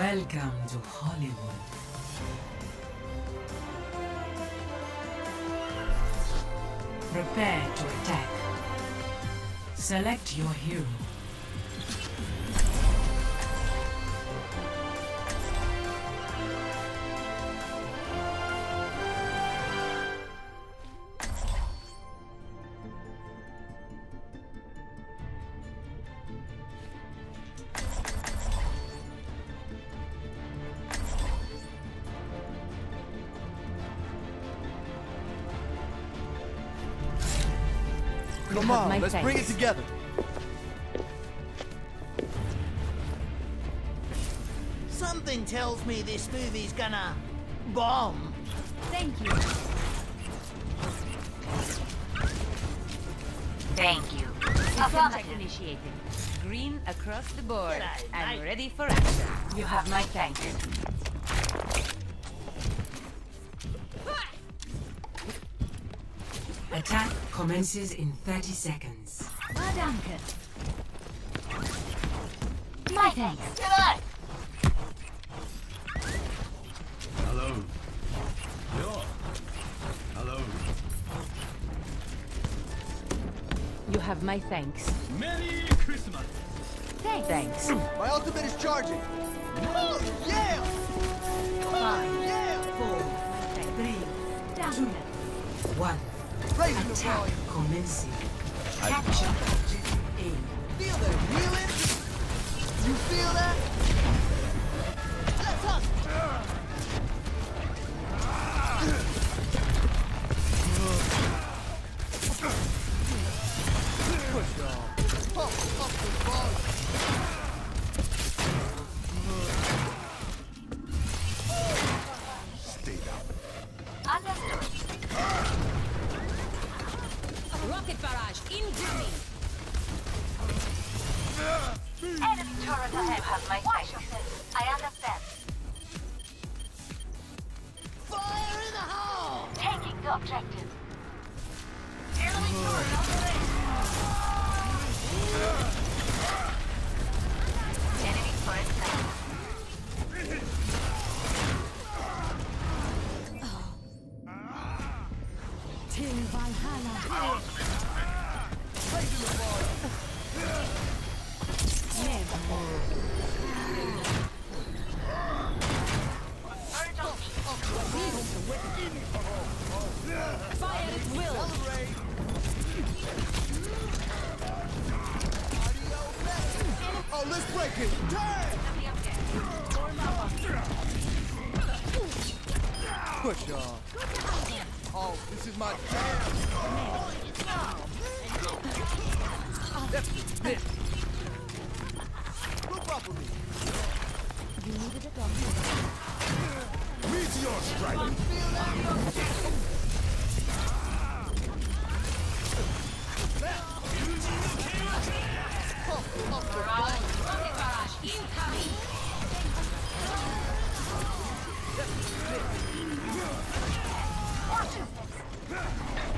Welcome to Hollywood. Prepare to attack. Select your hero. Come on, let's bring it together. Something tells me this movie's gonna bomb. Thank you. Thank you. Contact initiated. Green across the board. G'day, I'm mate. ready for action. You have my thanks. Attack commences in 30 seconds. Well done, My thanks. Hello. Yeah. Hello. You have my thanks. Merry Christmas. Thanks. Thanks. My ultimate is charging. Oh, yeah! Five, Yeah! four, three, two, one. Attack commencing. Capture objective. Feel that? You feel that? Group up with me. Meteor strike. The. Rocket barrage incoming. Raising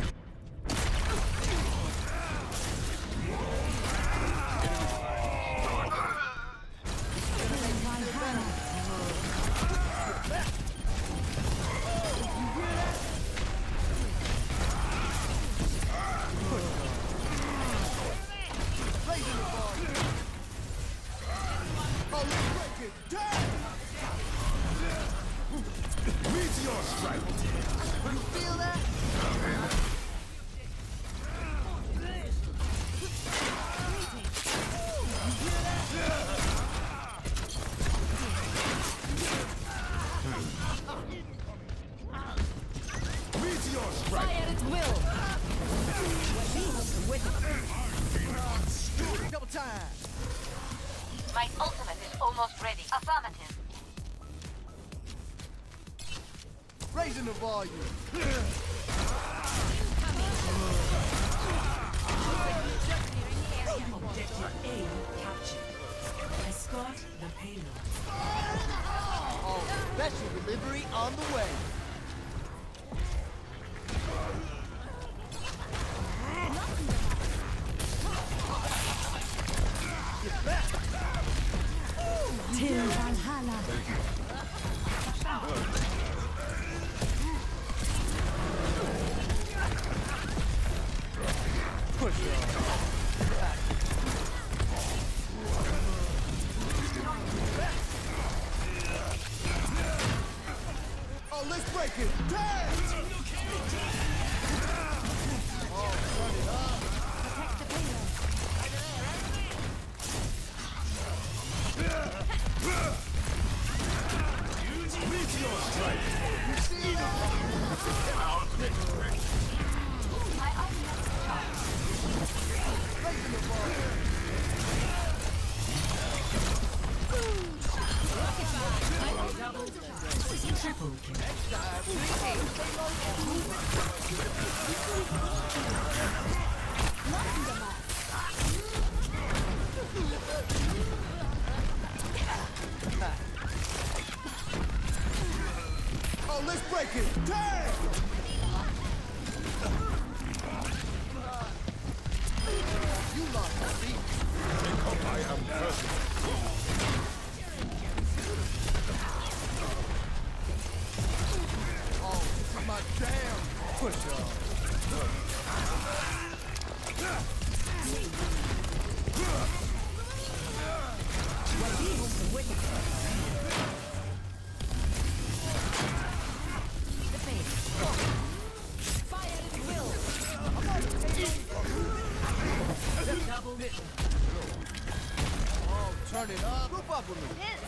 Turn it up. Group up with me. This.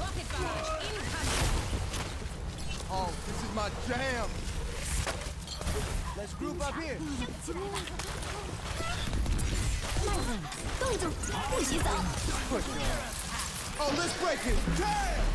Rocket barrage incoming. Oh, this is my jam. Let's group up here. 慢点，动动，不许走。Oh, let's break it. Damn!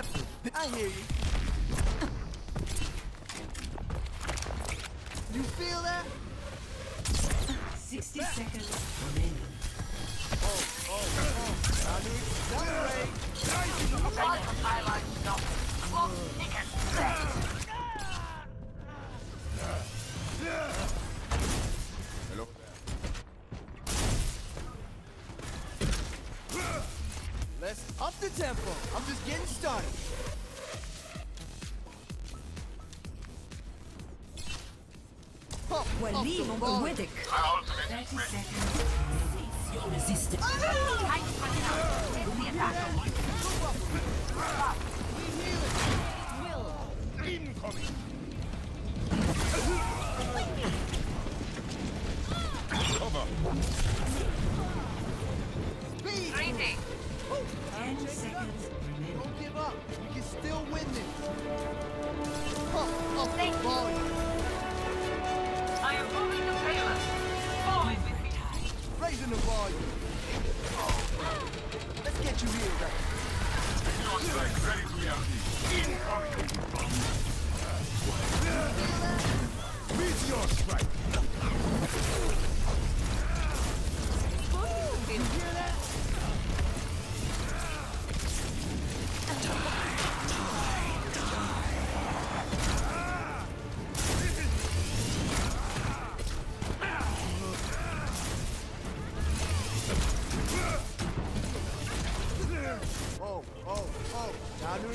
Definitely. I hear you. You feel that? 60 seconds remaining. Oh, oh, oh. I need accelerate. Nice. I like nothing. Well, he. Speed! Ten seconds. Don't give up. You can still win this. Oh, oh, the volume.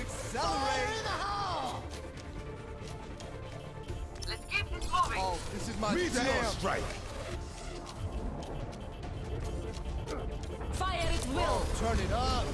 accelerate! Let's get this moving! Oh, this is my Regional jam. strike! Fire at will! Oh, turn it up!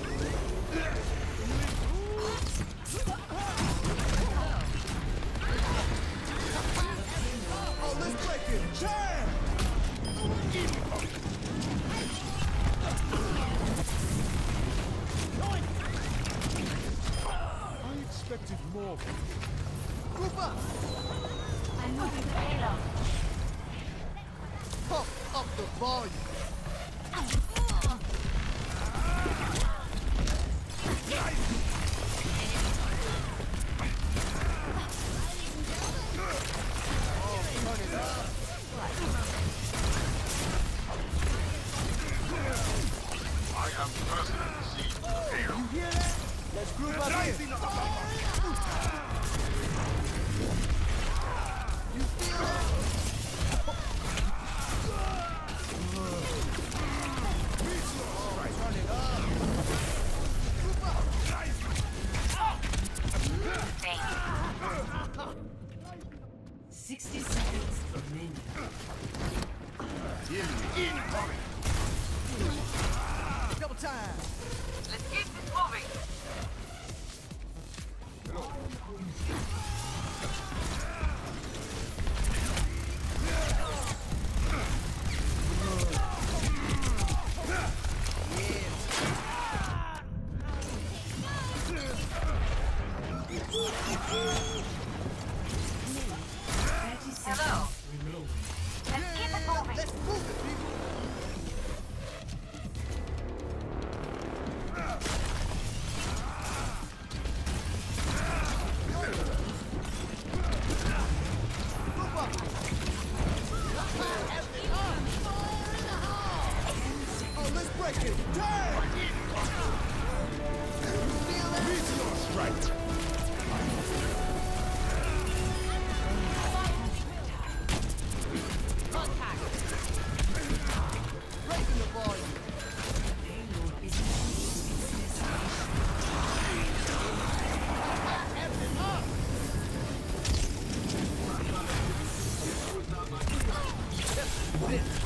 it.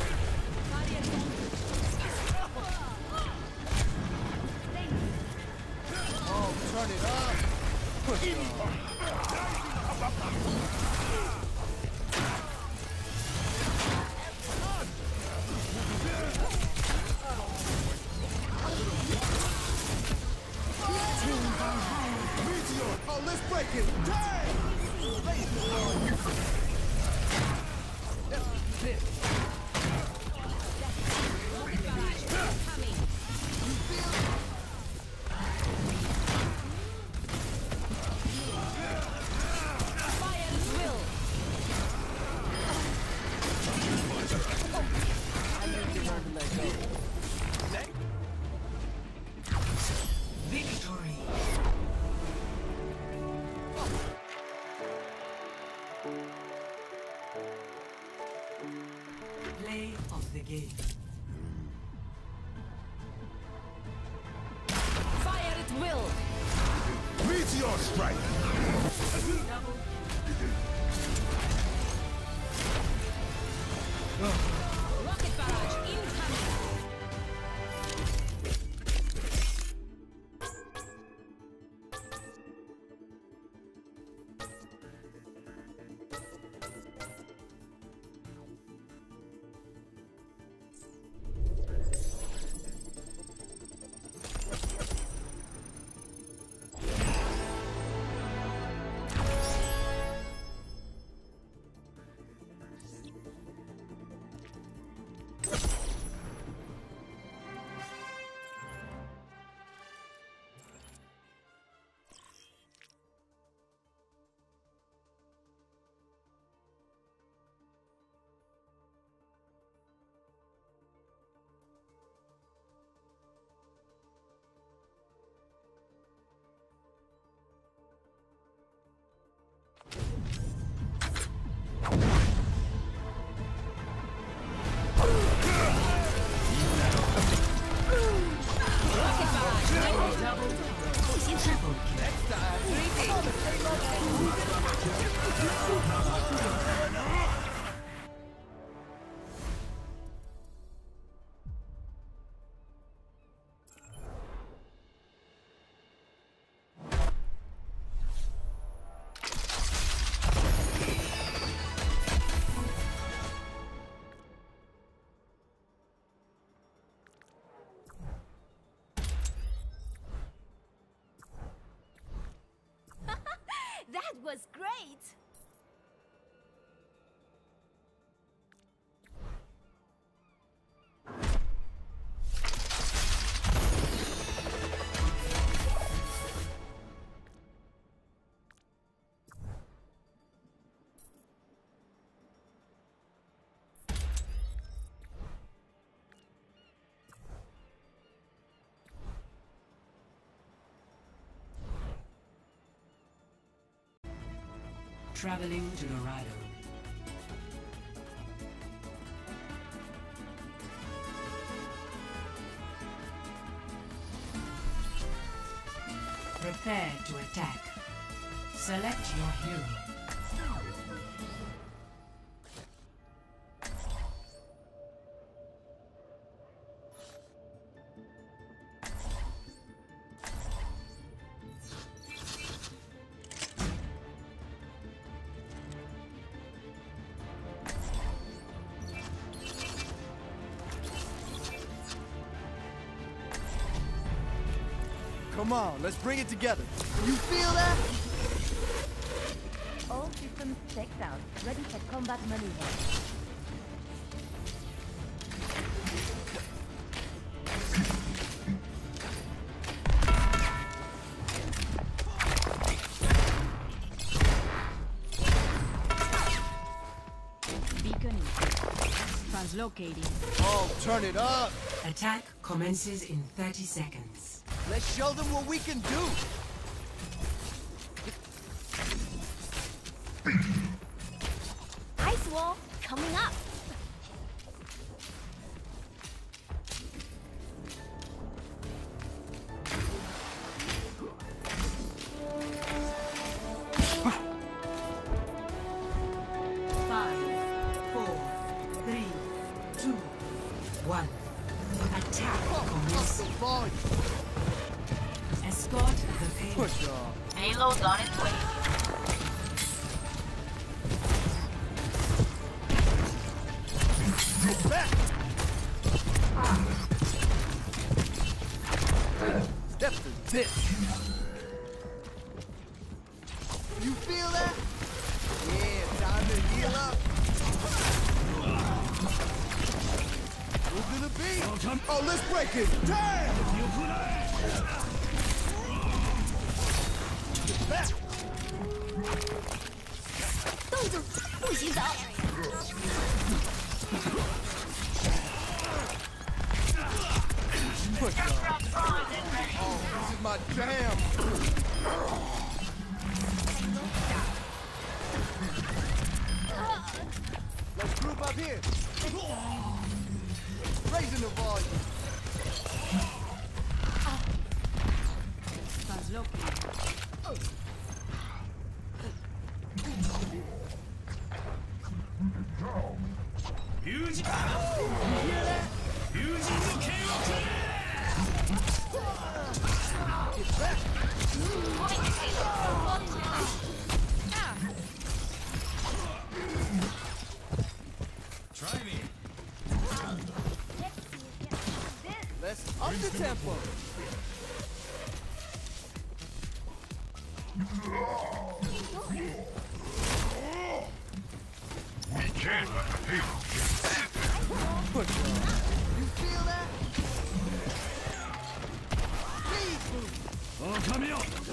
Was great. Traveling to Dorado. Prepare to attack. Select your hero. Let's bring it together. You feel that? Oh, All systems checked out. Ready for combat maneuver. Beacon Translocating. Oh, turn it up. Attack commences in 30 seconds. Let's show them what we can do. Ice wall coming up. Payload's on its way. Step to this. You feel that? Yeah, time to heal up. Who's gonna be? Oh, let's break it. Damn! 洗澡。Oh, this is my jam. Let's group up here. Raising the volume.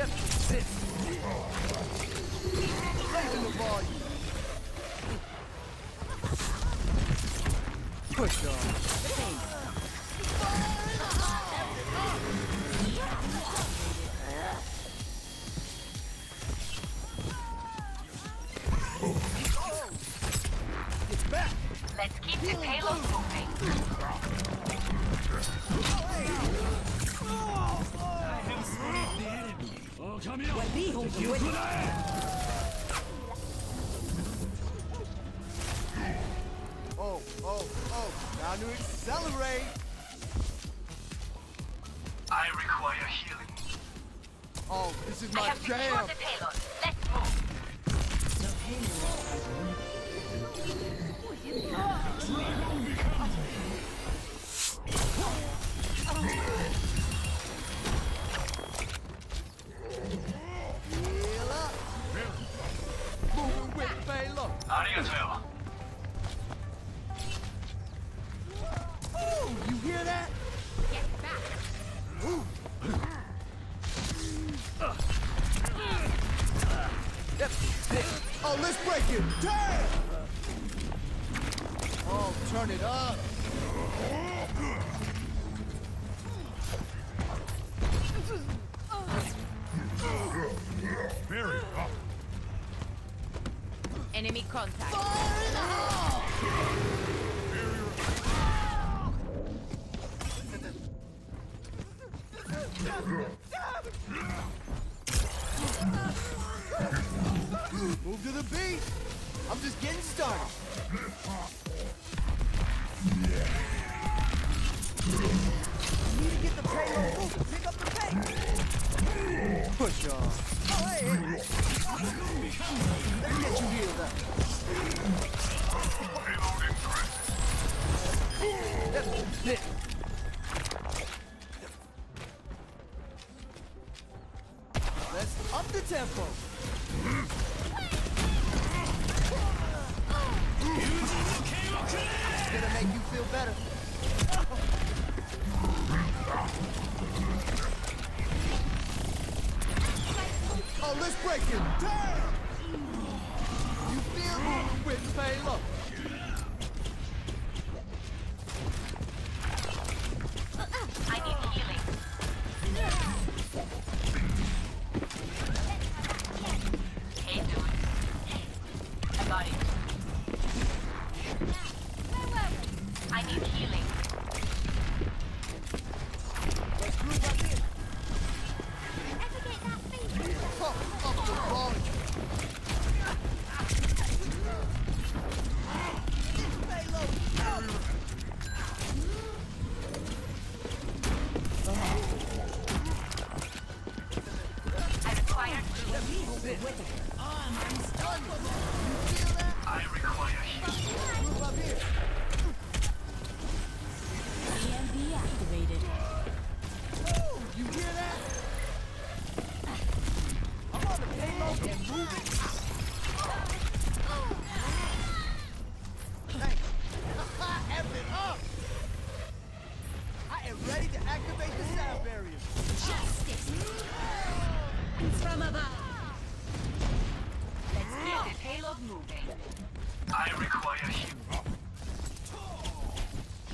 That's this. Raising the volume. Push on. Let's keep the payload moving. 完毕，红军。Oh, oh, oh, now to accelerate! I require healing. Oh, this is my I have jam! The payload. Let's move. The payload Oh, let's break it. Damn! Oh, turn it up. Very up. Enemy contact. Move to the beat. I'm just getting started. You need to get the payload moving. Pick up the pace. Push on. Oh, hey. Let me get you healed up.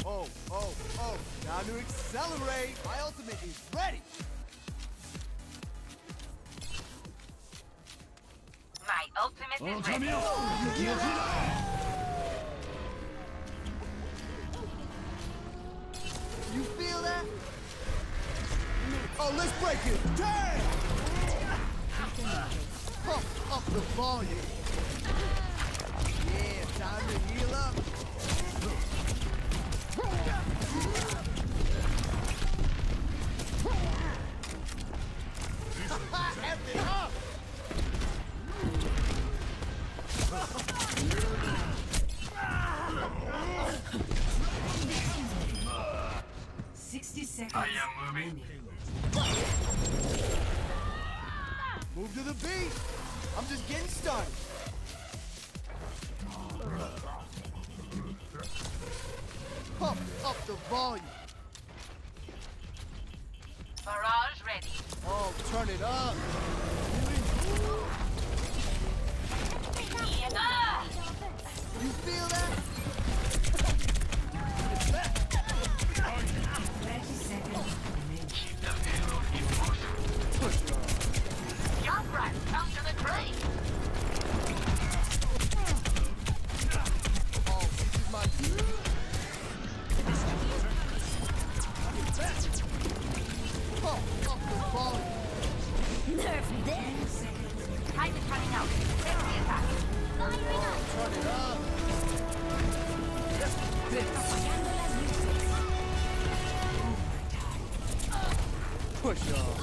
Oh, oh, oh. Now to accelerate. My ultimate is ready. my ultimate is ready. You feel that? Oh, let's break it. Damn! Pump up the volume. Yeah, time to heal up. F up! 60 seconds I am moving. Move to the beat. I'm just getting started. The volume. Barrage ready. Oh, turn it up. Ah! You feel that? Push